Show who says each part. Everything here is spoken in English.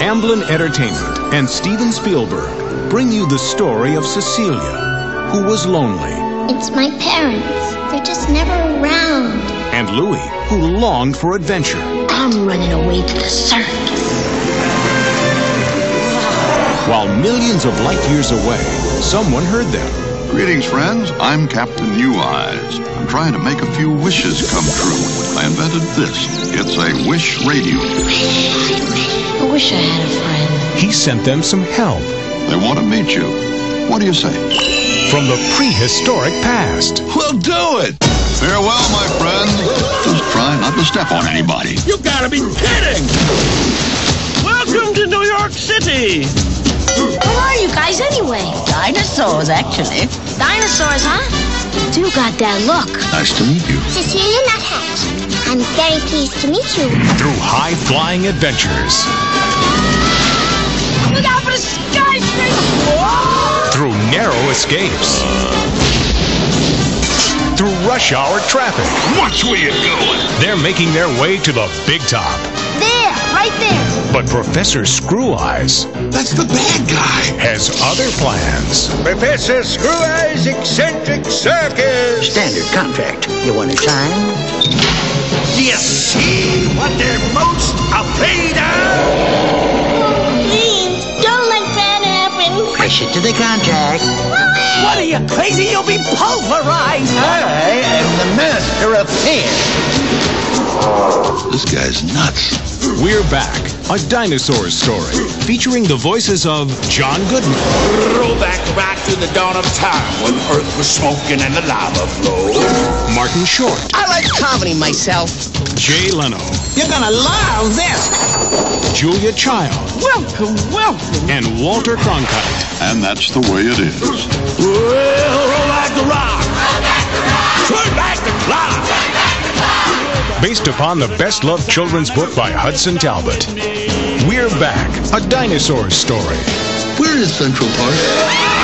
Speaker 1: Amblin Entertainment and Steven Spielberg bring you the story of Cecilia, who was lonely,
Speaker 2: It's my parents. They're just never around.
Speaker 1: and Louie, who longed for adventure.
Speaker 2: I'm running away to the circus.
Speaker 1: While millions of light years away, someone heard them.
Speaker 3: Greetings, friends. I'm Captain Neweyes. I'm trying to make a few wishes come true. I invented this. It's a wish radio.
Speaker 2: I wish I had a friend.
Speaker 1: He sent them some help
Speaker 3: They want to meet you. What do you say?
Speaker 1: from the prehistoric past.
Speaker 3: We'll do it. Farewell, my friends. Just try not to step on anybody.
Speaker 4: You gotta be kidding! Welcome to New York City!
Speaker 2: Who are you guys anyway?
Speaker 5: Dinosaurs, actually.
Speaker 2: Dinosaurs, huh? You do got that look.
Speaker 3: Nice to meet you.
Speaker 2: Cecilia Nuthatch. I'm very pleased to meet you.
Speaker 1: Through high flying adventures,
Speaker 5: Look out for the skyscraper!
Speaker 1: through narrow escapes, through rush hour traffic.
Speaker 3: Watch where you're going.
Speaker 1: They're making their way to the big top.
Speaker 2: There, right there.
Speaker 1: But Professor Screweyes
Speaker 3: That's the bad guy.
Speaker 1: Has other plans.
Speaker 4: Professor Screweyes Eccentric Circus!
Speaker 6: Standard contract. You want to sign?
Speaker 4: Do you see what they're most afraid of?
Speaker 2: Please, don't let that happen.
Speaker 6: Push it to the contract.
Speaker 5: What are you, crazy? You'll be pulverized!
Speaker 4: I am the master of fear.
Speaker 3: This guy's nuts.
Speaker 1: We're back, a dinosaur story featuring the voices of John Goodman,
Speaker 4: Roll back right to the dawn of time when Earth was smoking and the lava flowed.
Speaker 1: Martin Short,
Speaker 6: I like comedy myself.
Speaker 1: Jay Leno,
Speaker 6: You're gonna love this.
Speaker 1: Julia Child,
Speaker 5: Welcome, welcome.
Speaker 1: and Walter Cronkite.
Speaker 3: And that's the way it is.
Speaker 4: Well, roll back the rock! Turn back the clock!
Speaker 1: Based upon the best loved children's book by Hudson Talbot. We're back, a dinosaur story.
Speaker 3: Where is Central Park?